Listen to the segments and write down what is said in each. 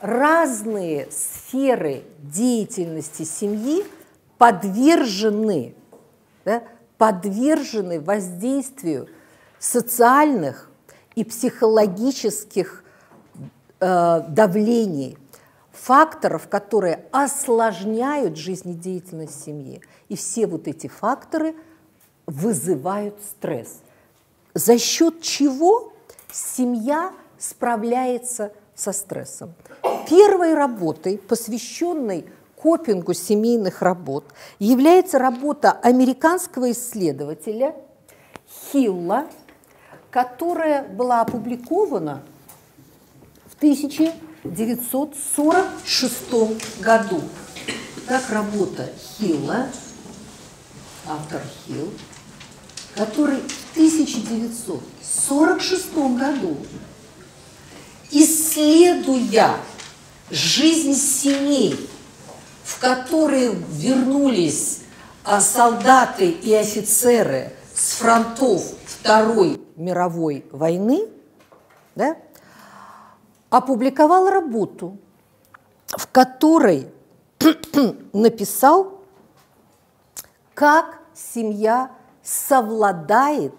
разные сферы деятельности семьи подвержены, да, подвержены воздействию социальных и психологических э, давлений, факторов, которые осложняют жизнедеятельность семьи. И все вот эти факторы вызывают стресс. За счет чего семья справляется со стрессом? Первой работой, посвященной копингу семейных работ, является работа американского исследователя Хилла, которая была опубликована в 1946 году. Так работа Хилла, автор Хилл, который в 1946 году, исследуя жизнь семей, в которые вернулись а, солдаты и офицеры с фронтов Второй мировой войны, да, опубликовал работу, в которой написал, как семья совладает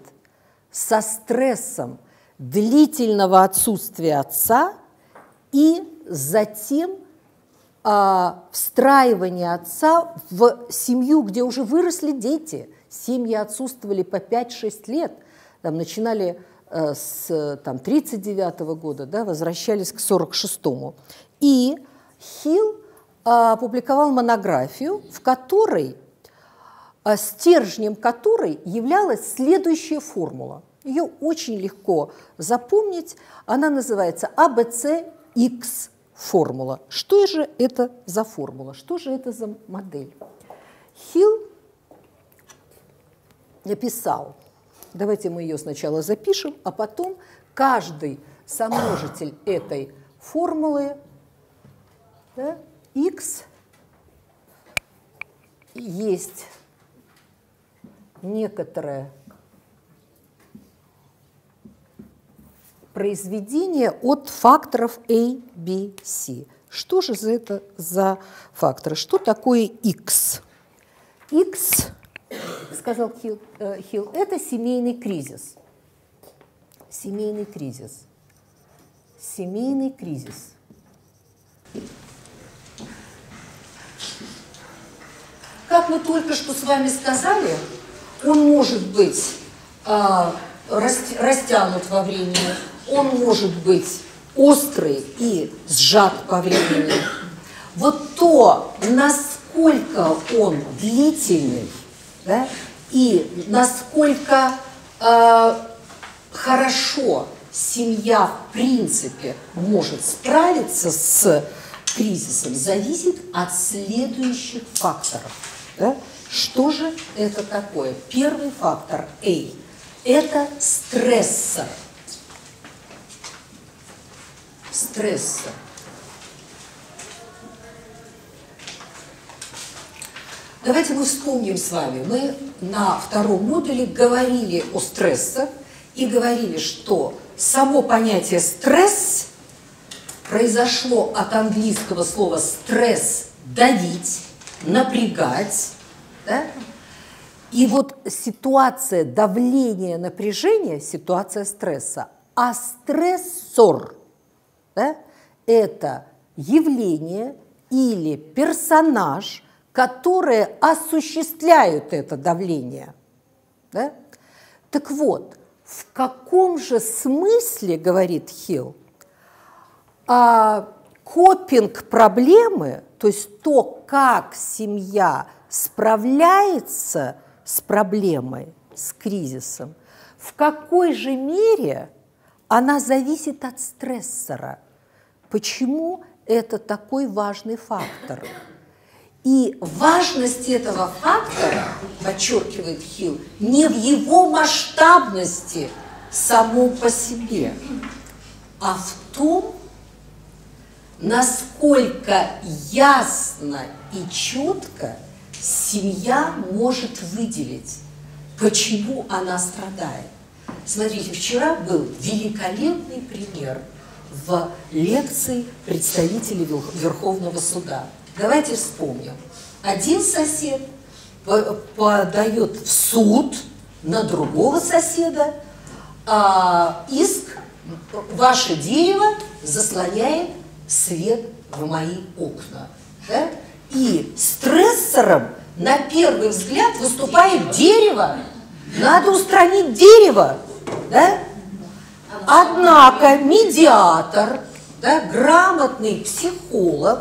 со стрессом длительного отсутствия отца и затем а, встраивание отца в семью, где уже выросли дети. Семьи отсутствовали по 5-6 лет. Там начинали э, с там, 39 -го года, да, возвращались к 46-му. И Хилл а, опубликовал монографию, в которой, а, стержнем которой являлась следующая формула. Ее очень легко запомнить. Она называется ABCX формула. Что же это за формула? Что же это за модель? Хилл написал, давайте мы ее сначала запишем, а потом каждый сомножитель этой формулы да, x есть некоторое произведение от факторов A, B, C. Что же за это за факторы? Что такое X? X, сказал Хилл, э, это семейный кризис. Семейный кризис. Семейный кризис. Как мы только что с вами сказали, он может быть э, растянут во времени, он может быть острый и сжат по времени. Вот то, насколько он длительный, да, и насколько э, хорошо семья в принципе может справиться с кризисом, зависит от следующих факторов. Да? Что же это такое? Первый фактор A – это стрессор стресса. Давайте мы вспомним с вами. Мы на втором модуле говорили о стрессах и говорили, что само понятие стресс произошло от английского слова стресс – давить, напрягать. Да? И вот ситуация давления, напряжения – ситуация стресса. А стрессор да, это явление или персонаж, которые осуществляют это давление. Да? Так вот, в каком же смысле, говорит Хилл, а копинг проблемы, то есть то, как семья справляется с проблемой, с кризисом, в какой же мере она зависит от стрессора – Почему это такой важный фактор? И важность этого фактора, подчеркивает Хилл, не в его масштабности само по себе, а в том, насколько ясно и четко семья может выделить, почему она страдает. Смотрите, вчера был великолепный пример – в лекции представителей Верховного суда. Давайте вспомним. Один сосед подает в суд на другого соседа а, иск «Ваше дерево заслоняет свет в мои окна». Да? И стрессором на первый взгляд выступает дерево. Надо устранить дерево. Да? Однако медиатор, да, грамотный психолог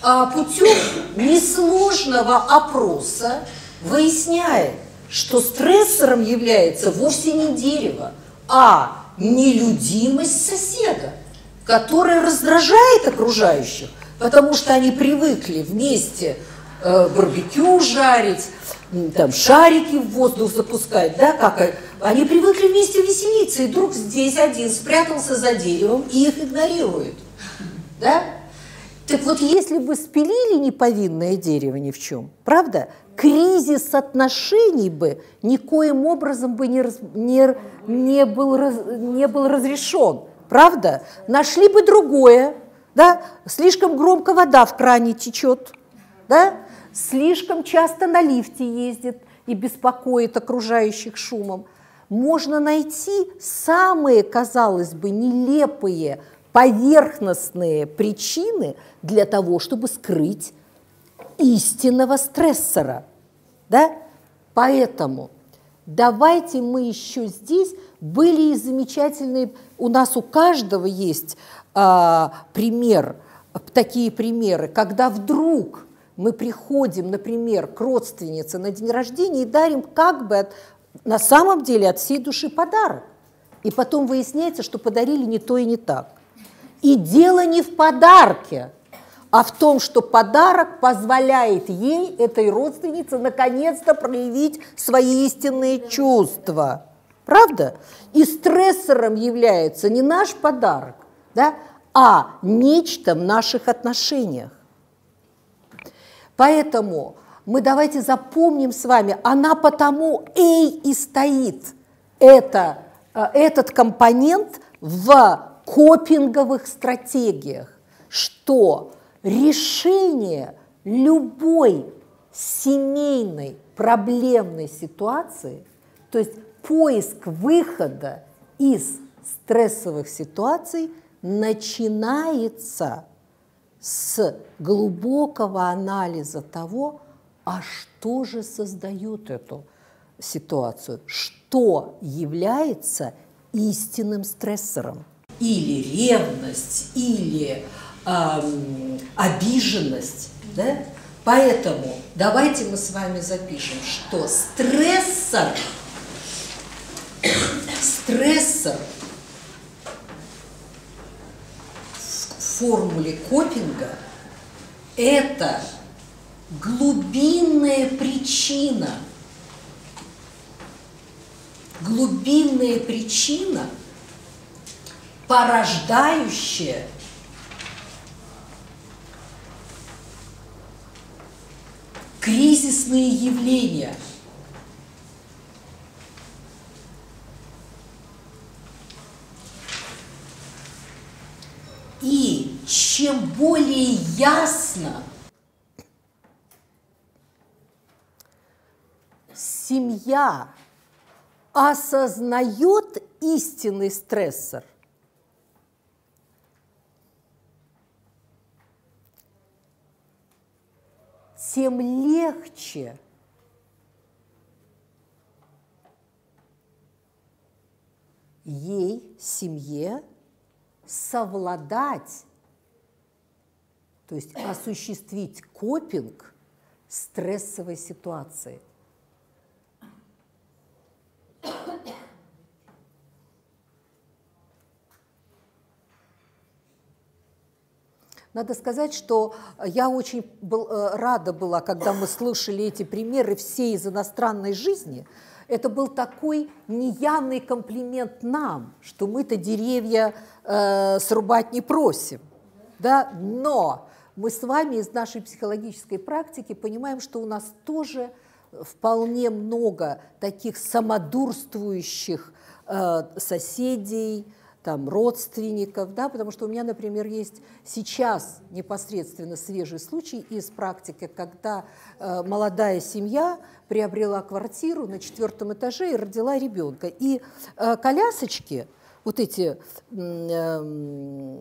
а, путем несложного опроса выясняет, что стрессором является вовсе не дерево, а нелюдимость соседа, которая раздражает окружающих, потому что они привыкли вместе э, барбекю жарить, там шарики в воздух запускать, да, как они привыкли вместе веселиться, и вдруг здесь один спрятался за деревом и их игнорирует, да? Так вот, если бы спилили неповинное дерево ни в чем, правда, кризис отношений бы никоим образом бы не, не, не, был, не был разрешен, правда? Нашли бы другое, да? Слишком громко вода в кране течет, да? слишком часто на лифте ездит и беспокоит окружающих шумом. Можно найти самые, казалось бы, нелепые, поверхностные причины для того, чтобы скрыть истинного стрессора. Да? Поэтому давайте мы еще здесь были и замечательные, у нас у каждого есть а, пример, такие примеры, когда вдруг мы приходим, например, к родственнице на день рождения и дарим как бы от, на самом деле от всей души подарок. И потом выясняется, что подарили не то и не так. И дело не в подарке, а в том, что подарок позволяет ей, этой родственнице, наконец-то проявить свои истинные чувства. Правда? И стрессором является не наш подарок, да, а нечто в наших отношениях. Поэтому мы давайте запомним с вами, она потому эй и стоит, это, э, этот компонент в копинговых стратегиях, что? Решение любой семейной проблемной ситуации, то есть поиск выхода из стрессовых ситуаций начинается с глубокого анализа того, а что же создает эту ситуацию, что является истинным стрессором. Или ревность, или эм, обиженность. Да? Поэтому давайте мы с вами запишем, что стрессор, стрессор формуле Копинга – это глубинная причина, глубинная причина, порождающая кризисные явления – И чем более ясно семья осознает истинный стрессор, тем легче ей, семье, совладать, то есть осуществить копинг стрессовой ситуации. Надо сказать, что я очень был, э, рада была, когда мы слышали эти примеры все из иностранной жизни, это был такой неявный комплимент нам, что мы-то деревья э, срубать не просим. Да? Но мы с вами из нашей психологической практики понимаем, что у нас тоже вполне много таких самодурствующих э, соседей, там, родственников, да, потому что у меня, например, есть сейчас непосредственно свежий случай из практики, когда э, молодая семья приобрела квартиру на четвертом этаже и родила ребенка. И э, колясочки, вот эти э,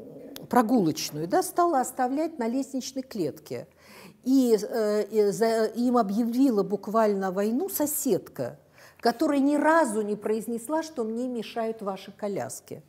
прогулочную, да, стала оставлять на лестничной клетке. И, э, за, им объявила буквально войну соседка, которая ни разу не произнесла, что мне мешают ваши коляски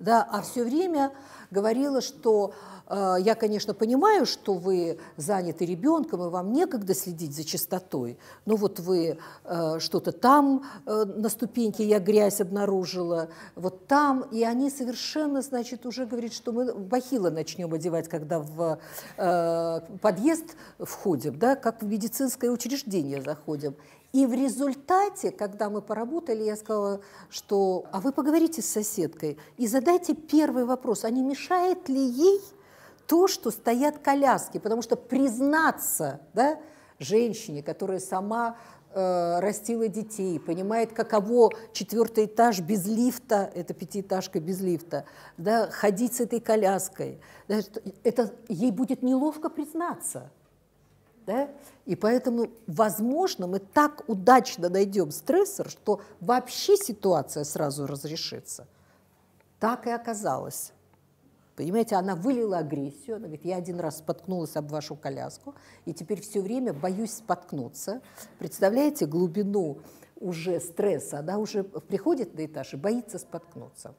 да, а все время говорила, что э, я, конечно, понимаю, что вы заняты ребенком, и вам некогда следить за чистотой, но вот вы э, что-то там э, на ступеньке я грязь обнаружила, вот там, и они совершенно, значит, уже говорят, что мы бахилы начнем одевать, когда в э, подъезд входим, да, как в медицинское учреждение заходим. И в результате, когда мы поработали, я сказала, что а вы поговорите с соседкой и задайте первый вопрос, а не мешает ли ей то, что стоят коляски? Потому что признаться да, женщине, которая сама э, растила детей, понимает, каково четвертый этаж без лифта, это пятиэтажка без лифта, да, ходить с этой коляской, да, это ей будет неловко признаться. Да? И поэтому, возможно, мы так удачно найдем стрессор, что вообще ситуация сразу разрешится. Так и оказалось. Понимаете, она вылила агрессию, она говорит, я один раз споткнулась об вашу коляску, и теперь все время боюсь споткнуться. Представляете глубину уже стресса, она уже приходит на этаж и боится споткнуться.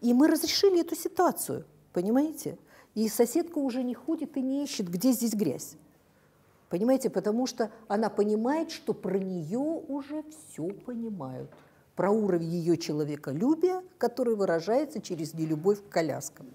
И мы разрешили эту ситуацию, понимаете? И соседка уже не ходит и не ищет, где здесь грязь. Понимаете, потому что она понимает, что про нее уже все понимают. Про уровень ее человеколюбия, который выражается через нелюбовь к коляскам.